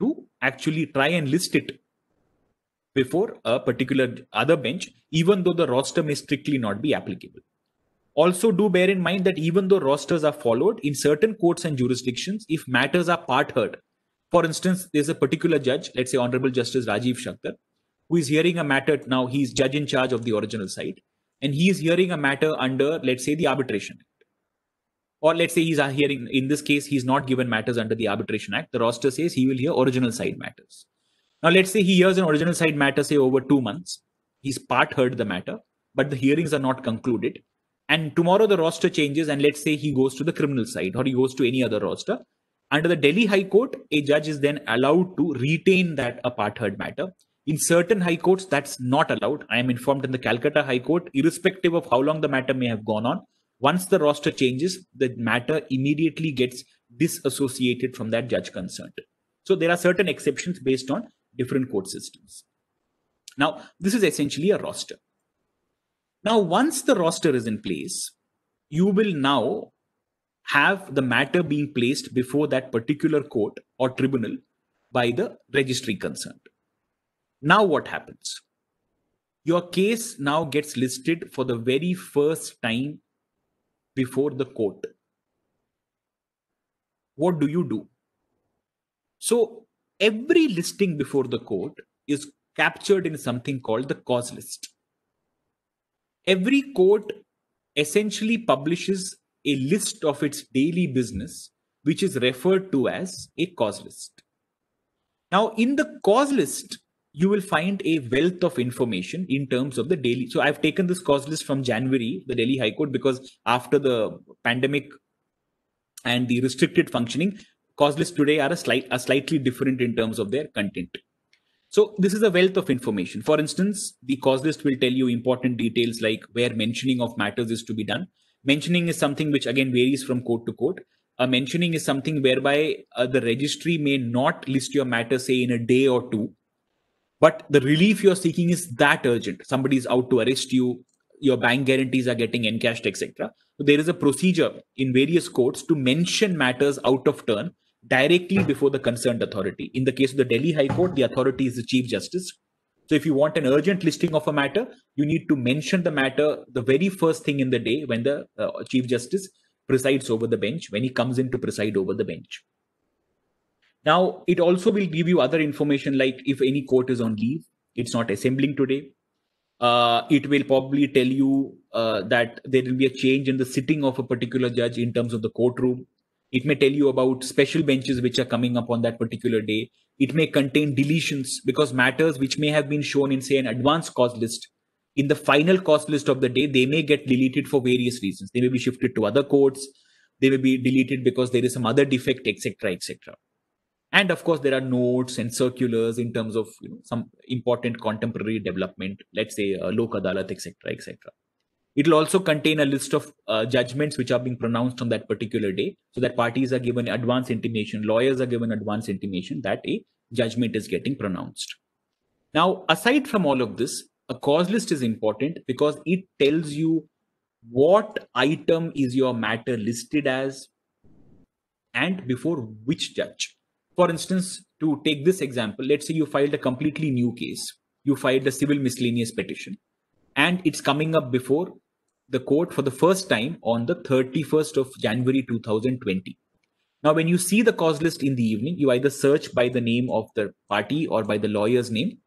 to actually try and list it before a particular other bench even though the roster may strictly not be applicable also do bear in mind that even though rosters are followed in certain courts and jurisdictions if matters are part heard for instance there's a particular judge let's say honorable justice rajiv shakdher who is hearing a matter now, he's judge in charge of the original side, and he is hearing a matter under, let's say, the arbitration act. Or let's say he's hearing, in this case, he's not given matters under the arbitration act. The roster says he will hear original side matters. Now, let's say he hears an original side matter, say over two months. He's part heard the matter, but the hearings are not concluded. And tomorrow the roster changes, and let's say he goes to the criminal side or he goes to any other roster. Under the Delhi High Court, a judge is then allowed to retain that a part heard matter in certain high courts, that's not allowed. I am informed in the Calcutta High Court, irrespective of how long the matter may have gone on, once the roster changes, the matter immediately gets disassociated from that judge concerned. So there are certain exceptions based on different court systems. Now, this is essentially a roster. Now, once the roster is in place, you will now have the matter being placed before that particular court or tribunal by the registry concerned. Now, what happens? Your case now gets listed for the very first time before the court. What do you do? So, every listing before the court is captured in something called the cause list. Every court essentially publishes a list of its daily business, which is referred to as a cause list. Now, in the cause list, you will find a wealth of information in terms of the daily. So, I've taken this cause list from January, the Delhi High Court, because after the pandemic and the restricted functioning, cause lists today are a slight, are slightly different in terms of their content. So this is a wealth of information. For instance, the cause list will tell you important details like where mentioning of matters is to be done. Mentioning is something which again varies from court to court. A mentioning is something whereby uh, the registry may not list your matter, say, in a day or two. But the relief you're seeking is that urgent. Somebody is out to arrest you, your bank guarantees are getting encashed, etc. So there is a procedure in various courts to mention matters out of turn directly before the concerned authority. In the case of the Delhi High Court, the authority is the Chief Justice. So if you want an urgent listing of a matter, you need to mention the matter the very first thing in the day when the uh, Chief Justice presides over the bench, when he comes in to preside over the bench. Now, it also will give you other information like if any court is on leave, it's not assembling today. Uh, it will probably tell you uh, that there will be a change in the sitting of a particular judge in terms of the courtroom. It may tell you about special benches which are coming up on that particular day. It may contain deletions because matters which may have been shown in, say, an advanced cause list, in the final cause list of the day, they may get deleted for various reasons. They may be shifted to other courts. They may be deleted because there is some other defect, etc., etc. And of course, there are notes and circulars in terms of you know, some important contemporary development, let's say uh, Lok Adalat, etc., etc. It will also contain a list of uh, judgments which are being pronounced on that particular day, so that parties are given advance intimation, lawyers are given advance intimation that a judgment is getting pronounced. Now, aside from all of this, a cause list is important because it tells you what item is your matter listed as and before which judge. For instance, to take this example, let's say you filed a completely new case. You filed a civil miscellaneous petition and it's coming up before the court for the first time on the 31st of January 2020. Now, when you see the cause list in the evening, you either search by the name of the party or by the lawyer's name,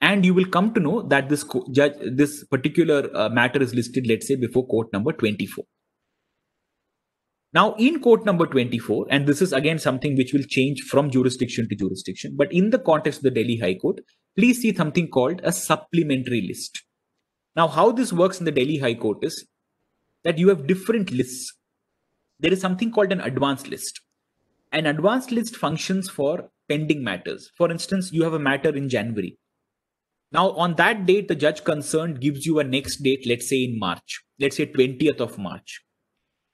and you will come to know that this judge, this particular uh, matter is listed, let's say, before court number 24. Now, in court number 24, and this is again something which will change from jurisdiction to jurisdiction, but in the context of the Delhi High Court, please see something called a supplementary list. Now, how this works in the Delhi High Court is that you have different lists. There is something called an advanced list. An advanced list functions for pending matters. For instance, you have a matter in January. Now, on that date, the judge concerned gives you a next date, let's say in March, let's say 20th of March.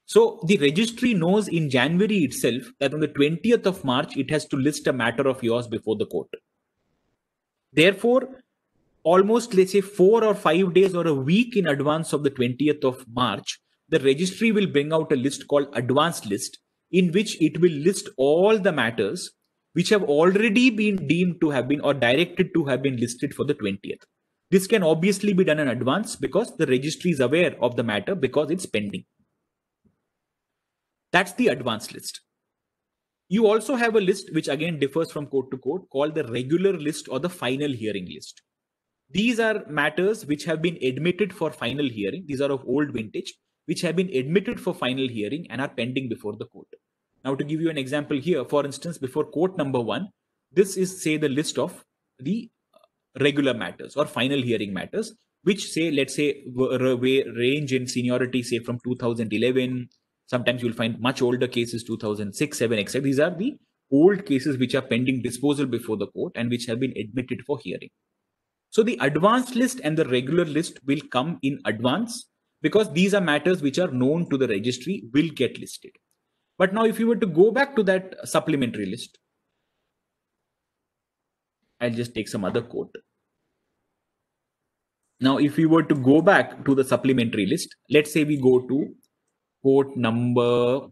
So the registry knows in January itself that on the 20th of March, it has to list a matter of yours before the court. Therefore, almost let's say four or five days or a week in advance of the 20th of March, the registry will bring out a list called advanced list in which it will list all the matters which have already been deemed to have been or directed to have been listed for the 20th. This can obviously be done in advance because the registry is aware of the matter because it's pending. That's the advanced list. You also have a list which again differs from court to court called the regular list or the final hearing list. These are matters which have been admitted for final hearing. These are of old vintage, which have been admitted for final hearing and are pending before the court. Now, to give you an example here, for instance, before court number one, this is, say, the list of the uh, regular matters or final hearing matters, which say, let's say, range in seniority, say, from 2011. Sometimes you'll find much older cases, 2006, 7, etc. These are the old cases which are pending disposal before the court and which have been admitted for hearing. So the advanced list and the regular list will come in advance because these are matters which are known to the registry will get listed. But now if you were to go back to that supplementary list, I'll just take some other quote. Now, if we were to go back to the supplementary list, let's say we go to quote number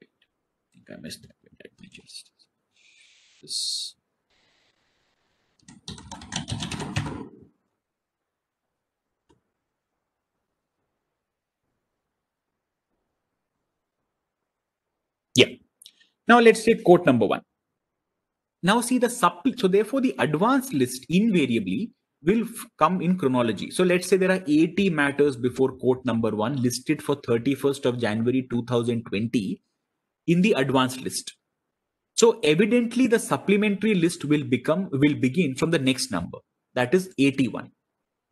I think I missed this. Yeah. Now let's take quote number one. Now see the sub. So therefore, the advanced list invariably will come in chronology. So let's say there are 80 matters before quote number one listed for 31st of January 2020 in the advanced list. So evidently the supplementary list will become will begin from the next number that is 81.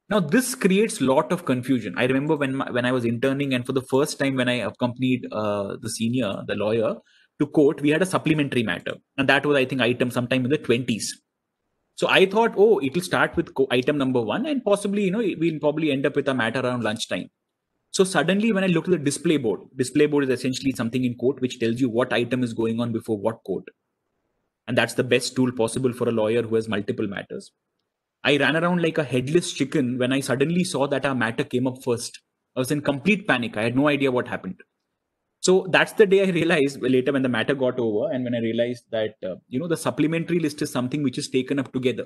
Now this creates a lot of confusion. I remember when my, when I was interning and for the first time when I accompanied uh, the senior the lawyer to court we had a supplementary matter and that was I think item sometime in the 20s so I thought, oh, it will start with item number one, and possibly, you know, we'll probably end up with a matter around lunchtime. So suddenly, when I looked at the display board, display board is essentially something in court which tells you what item is going on before what court. And that's the best tool possible for a lawyer who has multiple matters. I ran around like a headless chicken when I suddenly saw that our matter came up first. I was in complete panic. I had no idea what happened. So that's the day I realized later when the matter got over and when I realized that, uh, you know, the supplementary list is something which is taken up together.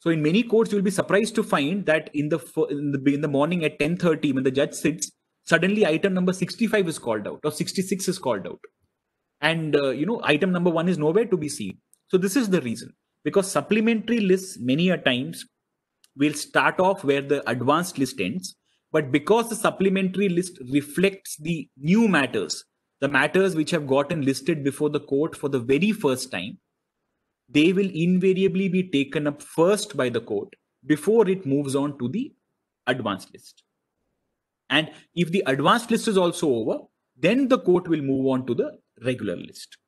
So in many courts, you'll be surprised to find that in the, in the, in the morning at 10.30, when the judge sits, suddenly item number 65 is called out or 66 is called out. And, uh, you know, item number one is nowhere to be seen. So this is the reason because supplementary lists many a times will start off where the advanced list ends but because the supplementary list reflects the new matters, the matters which have gotten listed before the court for the very first time, they will invariably be taken up first by the court before it moves on to the advanced list. And if the advanced list is also over, then the court will move on to the regular list.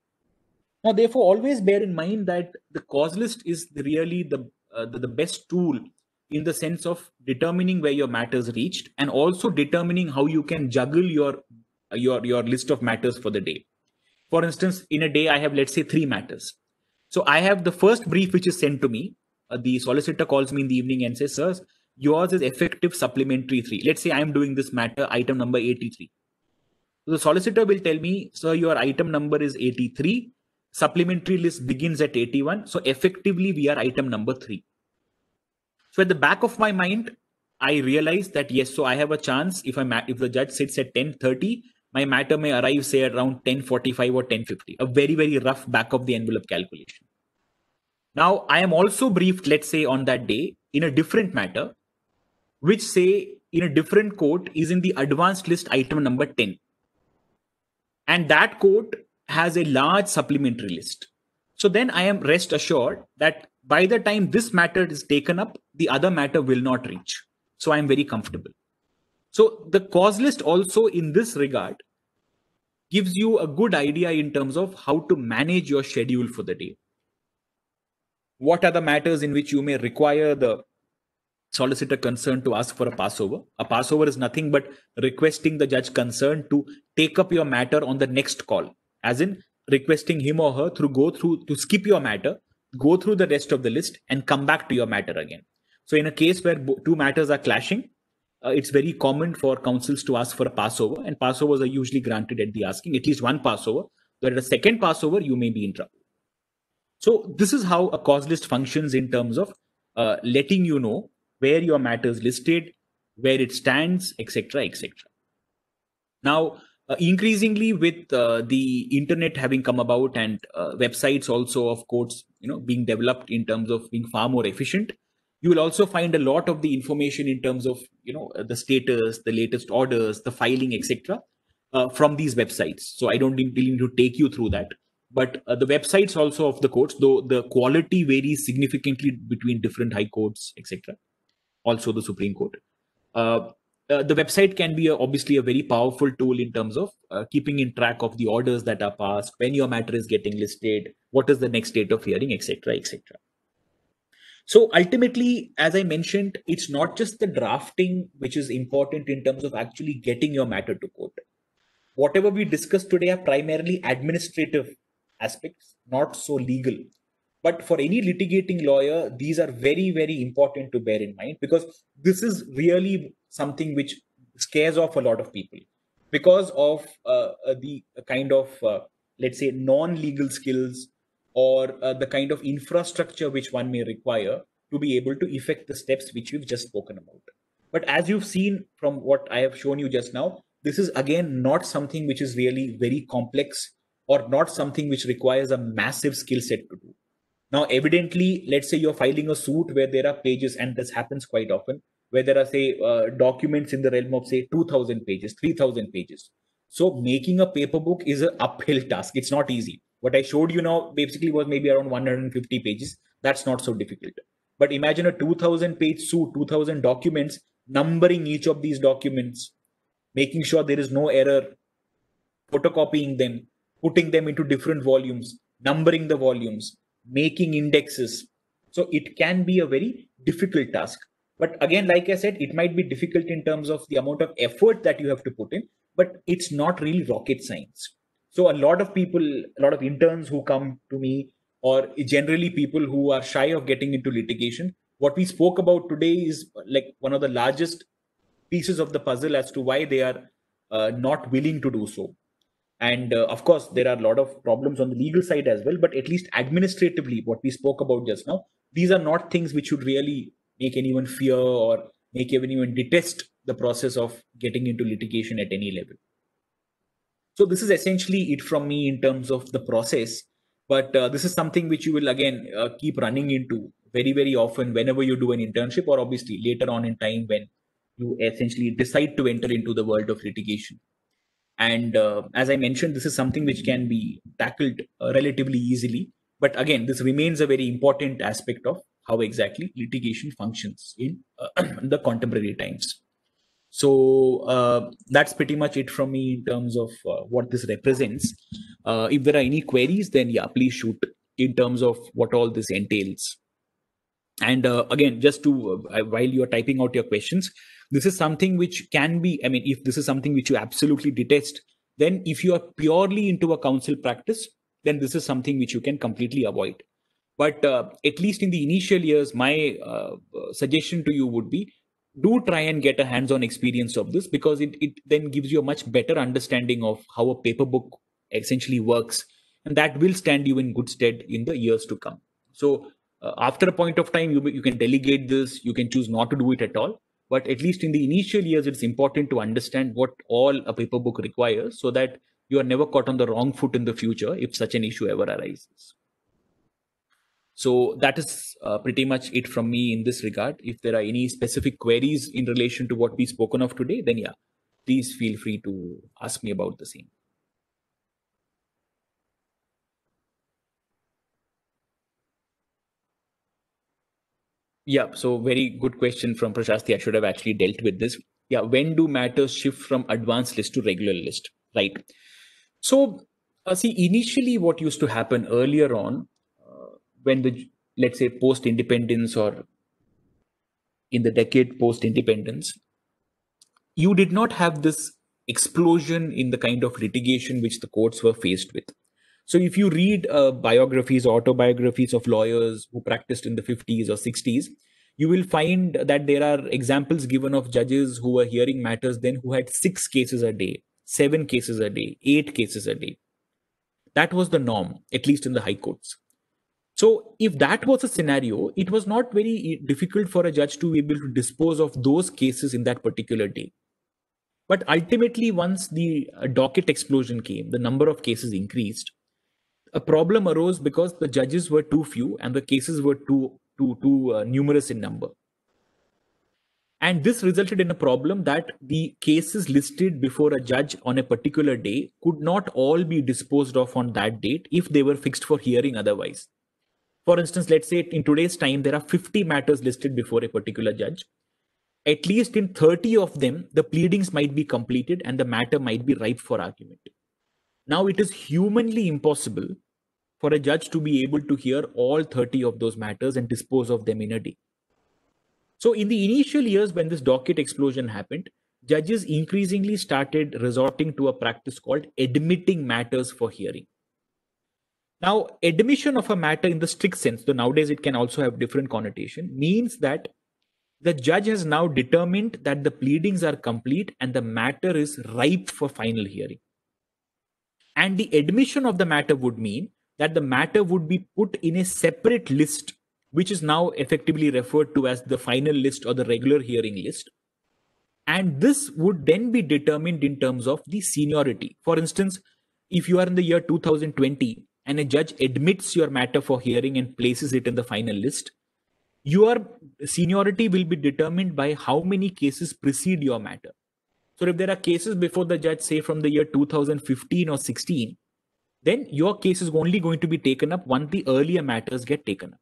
Now, therefore, always bear in mind that the cause list is really the, uh, the, the best tool in the sense of determining where your matters reached and also determining how you can juggle your your your list of matters for the day. For instance in a day i have let's say three matters. So i have the first brief which is sent to me. Uh, the solicitor calls me in the evening and says sir yours is effective supplementary 3 let's say i am doing this matter item number 83 so the solicitor will tell me sir your item number is 83 supplementary list begins at 81 so effectively we are item number 3 so at the back of my mind, I realize that yes, so I have a chance if I if the judge sits at 10:30, my matter may arrive say around 10:45 or 10:50. A very very rough back of the envelope calculation. Now I am also briefed, let's say on that day, in a different matter, which say in a different court is in the advanced list item number 10. And that court has a large supplementary list. So then I am rest assured that by the time this matter is taken up, the other matter will not reach. So I'm very comfortable. So the cause list also in this regard gives you a good idea in terms of how to manage your schedule for the day. What are the matters in which you may require the solicitor concerned to ask for a passover? A passover is nothing but requesting the judge concerned to take up your matter on the next call, as in requesting him or her to go through to skip your matter go through the rest of the list and come back to your matter again. So in a case where two matters are clashing, uh, it's very common for counsels to ask for a passover, and passovers are usually granted at the asking, at least one passover. But at a second passover, you may be in trouble. So this is how a cause list functions in terms of uh, letting you know where your matter is listed, where it stands, etc., etc. Now, uh, increasingly with uh, the internet having come about and uh, websites also of courts you know being developed in terms of being far more efficient you will also find a lot of the information in terms of you know the status the latest orders the filing etc uh, from these websites. So i don't really need to take you through that. But uh, the websites also of the courts though the quality varies significantly between different high courts etc also the supreme court uh, uh, the website can be a, obviously a very powerful tool in terms of uh, keeping in track of the orders that are passed, when your matter is getting listed, what is the next date of hearing, etc., etc. So ultimately, as I mentioned, it's not just the drafting which is important in terms of actually getting your matter to court. Whatever we discussed today are primarily administrative aspects, not so legal. But for any litigating lawyer, these are very, very important to bear in mind because this is really something which scares off a lot of people because of uh, uh the kind of, uh, let's say, non legal skills or uh, the kind of infrastructure which one may require to be able to effect the steps which we've just spoken about. But as you've seen from what I have shown you just now, this is again not something which is really very complex or not something which requires a massive skill set to do. Now, evidently, let's say you're filing a suit where there are pages, and this happens quite often, where there are, say, uh, documents in the realm of, say, 2000 pages, 3000 pages. So, making a paper book is an uphill task. It's not easy. What I showed you now basically was maybe around 150 pages. That's not so difficult. But imagine a 2000 page suit, 2000 documents, numbering each of these documents, making sure there is no error, photocopying them, putting them into different volumes, numbering the volumes, making indexes. So it can be a very difficult task. But again, like I said, it might be difficult in terms of the amount of effort that you have to put in, but it's not really rocket science. So a lot of people, a lot of interns who come to me, or generally people who are shy of getting into litigation, what we spoke about today is like one of the largest pieces of the puzzle as to why they are uh, not willing to do so and uh, of course there are a lot of problems on the legal side as well but at least administratively what we spoke about just now these are not things which should really make anyone fear or make anyone detest the process of getting into litigation at any level. So this is essentially it from me in terms of the process but uh, this is something which you will again uh, keep running into very very often whenever you do an internship or obviously later on in time when you essentially decide to enter into the world of litigation. And uh, as i mentioned this is something which can be tackled uh, relatively easily but again this remains a very important aspect of how exactly litigation functions in uh, [CLEARS THROAT] the contemporary times. So uh, that's pretty much it from me in terms of uh, what this represents. Uh, if there are any queries then yeah please shoot in terms of what all this entails. And again just to while you are typing out your questions this is something which can be i mean if this is something which you absolutely detest then if you are purely into a counsel practice then this is something which you can completely avoid but uh, at least in the initial years my uh, suggestion to you would be do try and get a hands-on experience of this because it, it then gives you a much better understanding of how a paper book essentially works and that will stand you in good stead in the years to come. So uh, after a point of time you, you can delegate this you can choose not to do it at all. But at least in the initial years it's important to understand what all a paper book requires so that you are never caught on the wrong foot in the future if such an issue ever arises so that is uh, pretty much it from me in this regard if there are any specific queries in relation to what we've spoken of today then yeah please feel free to ask me about the same Yeah, so very good question from Prashasti. I should have actually dealt with this. Yeah, when do matters shift from advanced list to regular list? Right. So, uh, see, initially, what used to happen earlier on, when the let's say post independence or in the decade post independence, you did not have this explosion in the kind of litigation which the courts were faced with. So if you read uh, biographies, autobiographies of lawyers who practiced in the 50s or 60s, you will find that there are examples given of judges who were hearing matters then who had six cases a day, seven cases a day, eight cases a day. That was the norm, at least in the high courts. So, if that was a scenario, it was not very difficult for a judge to be able to dispose of those cases in that particular day. But ultimately, once the uh, docket explosion came, the number of cases increased a problem arose because the judges were too few and the cases were too too too uh, numerous in number and this resulted in a problem that the cases listed before a judge on a particular day could not all be disposed of on that date if they were fixed for hearing otherwise for instance let's say in today's time there are 50 matters listed before a particular judge at least in 30 of them the pleadings might be completed and the matter might be ripe for argument now, it is humanly impossible for a judge to be able to hear all 30 of those matters and dispose of them in a day. So, in the initial years when this docket explosion happened, judges increasingly started resorting to a practice called admitting matters for hearing. Now, admission of a matter in the strict sense, though nowadays it can also have different connotation, means that the judge has now determined that the pleadings are complete and the matter is ripe for final hearing. And the admission of the matter would mean that the matter would be put in a separate list, which is now effectively referred to as the final list or the regular hearing list. And this would then be determined in terms of the seniority. For instance, if you are in the year 2020 and a judge admits your matter for hearing and places it in the final list, your seniority will be determined by how many cases precede your matter. So if there are cases before the judge, say from the year 2015 or 16, then your case is only going to be taken up once the earlier matters get taken up.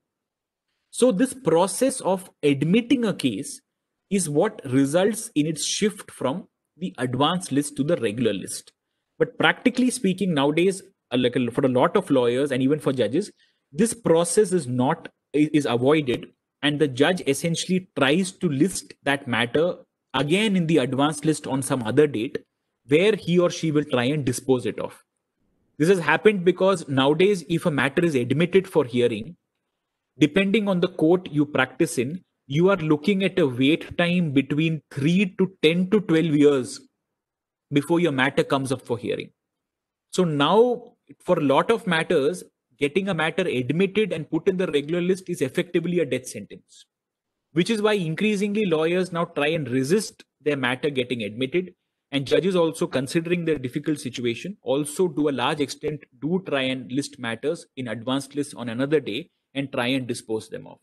So this process of admitting a case is what results in its shift from the advanced list to the regular list. But practically speaking, nowadays, uh, like for a lot of lawyers and even for judges, this process is not is avoided, and the judge essentially tries to list that matter again in the advanced list on some other date, where he or she will try and dispose it of. This has happened because nowadays, if a matter is admitted for hearing, depending on the court you practice in, you are looking at a wait time between 3 to 10 to 12 years before your matter comes up for hearing. So now, for a lot of matters, getting a matter admitted and put in the regular list is effectively a death sentence, which is why increasingly lawyers now try and resist their matter getting admitted and judges also considering their difficult situation. Also to a large extent do try and list matters in advanced lists on another day and try and dispose them off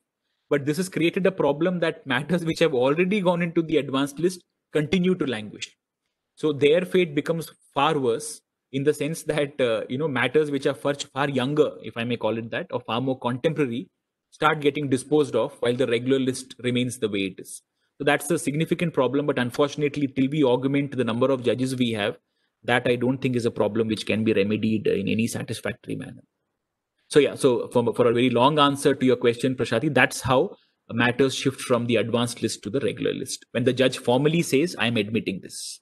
but this has created a problem that [LAUGHS] matters which have already gone into the advanced list continue to languish. So their fate becomes far worse in the sense that uh, you know matters which are far, far younger if i may call it that or far more contemporary start getting disposed of while the regular list remains the way it is so that's a significant problem. But unfortunately, till we augment the number of judges we have, that I don't think is a problem which can be remedied in any satisfactory manner. So yeah, so for, for a very long answer to your question, Prashasti, that's how matters shift from the advanced list to the regular list. When the judge formally says, I'm admitting this.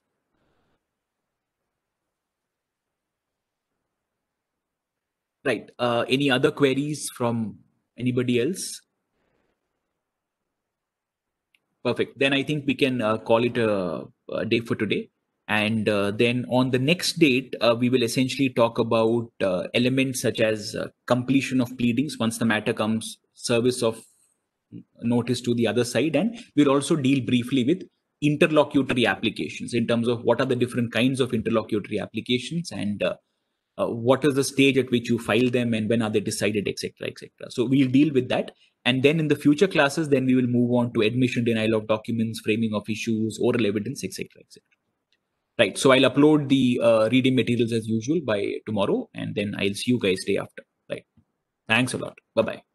Right. Uh, any other queries from anybody else? Perfect. Then I think we can uh, call it a, a, day for today. And uh, then on the next date, uh, we will essentially talk about uh, elements such as uh, completion of pleadings once the matter comes, service of notice to the other side. And we'll also deal briefly with interlocutory applications in terms of what are the different kinds of interlocutory applications and uh, what is the stage at which you file them and when are they decided etc etc so we'll deal with that. And then in the future classes then we will move on to admission denial of documents framing of issues oral evidence etc etc right. So i'll upload the uh, reading materials as usual by tomorrow and then i'll see you guys day after. Right. Thanks a lot. Bye bye